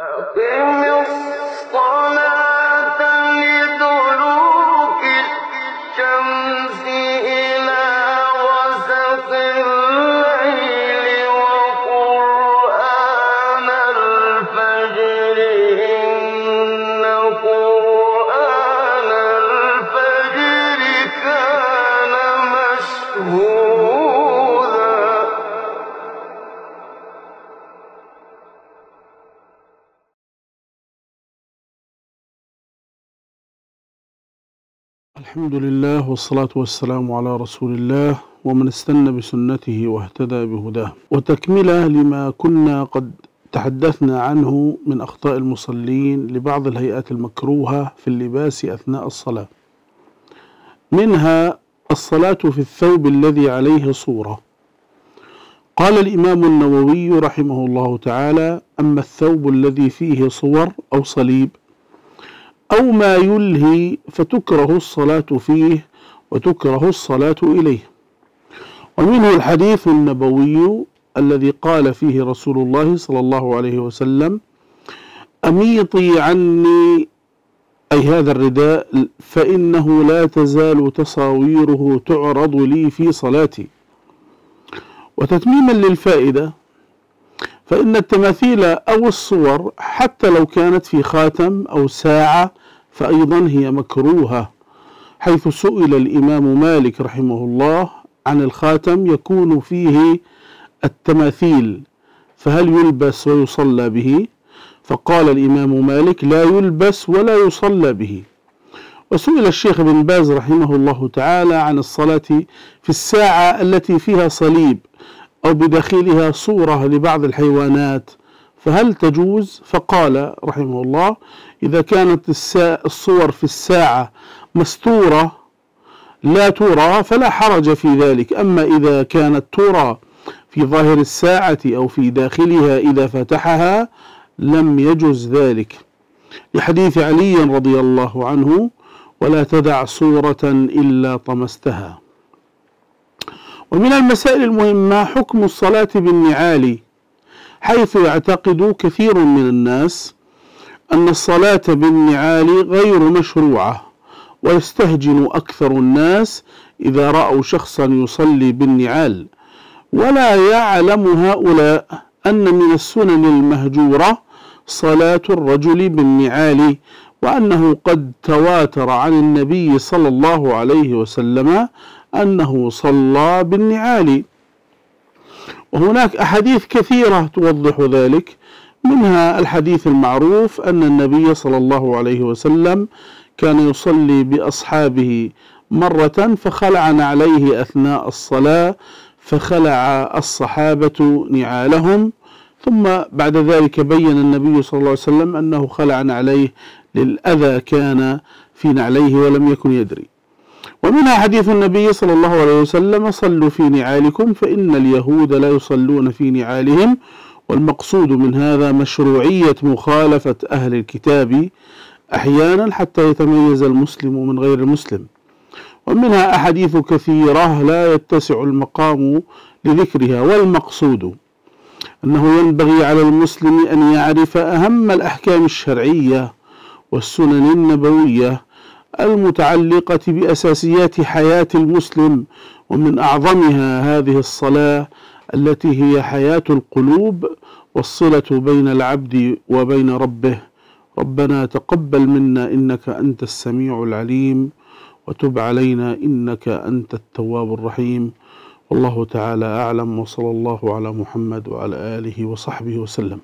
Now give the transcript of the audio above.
أقم الصلاة الحمد لله والصلاة والسلام على رسول الله ومن استنى بسنته واهتدى بهداه. وتكملة لما كنا قد تحدثنا عنه من أخطاء المصلين لبعض الهيئات المكروهة في اللباس أثناء الصلاة. منها الصلاة في الثوب الذي عليه صورة. قال الإمام النووي رحمه الله تعالى أما الثوب الذي فيه صور أو صليب أو ما يلهي فتكره الصلاة فيه وتكره الصلاة إليه. ومنه الحديث النبوي الذي قال فيه رسول الله صلى الله عليه وسلم أميطي عني أي هذا الرداء فإنه لا تزال تصاويره تعرض لي في صلاتي. وتتميما للفائدة فإن التماثيل أو الصور حتى لو كانت في خاتم أو ساعة فأيضا هي مكروهة حيث سئل الإمام مالك رحمه الله عن الخاتم يكون فيه التماثيل فهل يلبس ويصلى به؟ فقال الإمام مالك لا يلبس ولا يصلى به. وسئل الشيخ بن باز رحمه الله تعالى عن الصلاة في الساعة التي فيها صليب أو بداخلها صورة لبعض الحيوانات فهل تجوز؟ فقال رحمه الله إذا كانت الصور في الساعة مستورة لا ترى فلا حرج في ذلك. أما إذا كانت ترى في ظاهر الساعة أو في داخلها إذا فتحها لم يجز ذلك. لحديث علي رضي الله عنه ولا تدع صورة إلا طمستها. ومن المسائل المهمة حكم الصلاة بالنعال حيث يعتقد كثير من الناس أن الصلاة بالنعال غير مشروعة ويستهجن أكثر الناس إذا رأوا شخصا يصلي بالنعال. ولا يعلم هؤلاء أن من السنن المهجورة صلاة الرجل بالنعال وأنه قد تواتر عن النبي صلى الله عليه وسلم أنه صلى بالنعال. وهناك أحاديث كثيرة توضح ذلك. منها الحديث المعروف أن النبي صلى الله عليه وسلم كان يصلي بأصحابه مرة فخلع عليه أثناء الصلاة فخلع الصحابة نعالهم. ثم بعد ذلك بين النبي صلى الله عليه وسلم أنه خلع عليه للأذى كان في نعليه ولم يكن يدري. ومنها حديث النبي صلى الله عليه وسلم صلوا في نعالكم فإن اليهود لا يصلون في نعالهم. والمقصود من هذا مشروعية مخالفة أهل الكتاب أحيانا حتى يتميز المسلم من غير المسلم. ومنها أحاديث كثيرة لا يتسع المقام لذكرها. والمقصود أنه ينبغي على المسلم أن يعرف أهم الأحكام الشرعية والسنن النبوية المتعلقة بأساسيات حياة المسلم ومن أعظمها هذه الصلاة التي هي حياة القلوب والصلة بين العبد وبين ربه. ربنا تقبل منا إنك أنت السميع العليم وتب علينا إنك أنت التواب الرحيم. والله تعالى أعلم وصلى الله على محمد وعلى آله وصحبه وسلم.